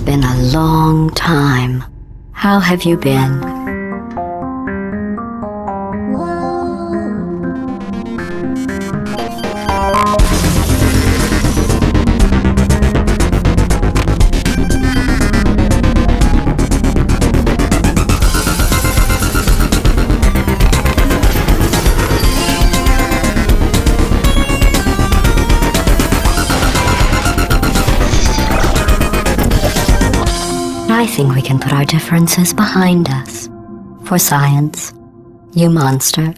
been a long time. How have you been? Think we can put our differences behind us. For science. You monster.